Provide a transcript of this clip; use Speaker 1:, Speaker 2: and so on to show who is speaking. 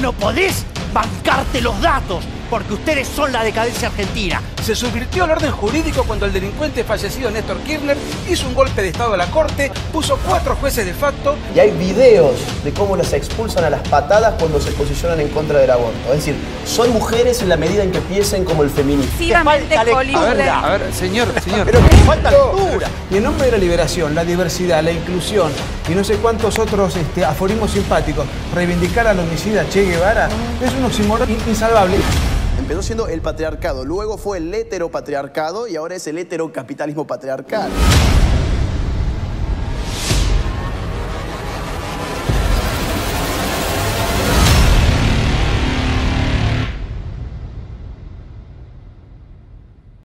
Speaker 1: No podés bancarte los datos, porque ustedes son la decadencia argentina.
Speaker 2: Se subvirtió el orden jurídico cuando el delincuente fallecido Néstor Kirchner hizo un golpe de Estado a la Corte, puso cuatro jueces de facto.
Speaker 3: Y hay videos de cómo las expulsan a las patadas cuando se posicionan en contra del aborto. Es decir, son mujeres en la medida en que piensen como el feminismo.
Speaker 4: Efectivamente,
Speaker 2: A ver, a ver, señor, señor.
Speaker 3: Pero que falta altura.
Speaker 2: Y en nombre de la liberación, la diversidad, la inclusión y no sé cuántos otros este, aforismos simpáticos, reivindicar al homicida Che Guevara es un oxímoron in- insalvable.
Speaker 3: Empezó siendo el patriarcado, luego fue el heteropatriarcado y ahora es el heterocapitalismo patriarcal.